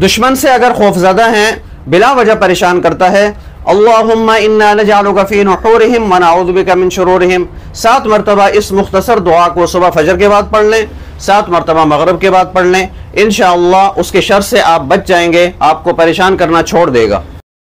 دشمن سے اگر خوف زدہ ہیں، بلا وجہ پریشان کرتا ہے۔ اللہم انا نجعلک فی نحورہم ونعوذ بک من شرورہم۔ سات مرتبہ اس مختصر دعا کو صبح فجر کے بعد پڑھ لیں، سات مرتبہ مغرب کے بعد پڑھ لیں۔ انشاءاللہ اس کے شر سے آپ بچ جائیں گے، آپ کو پریشان کرنا چھوڑ دے گا۔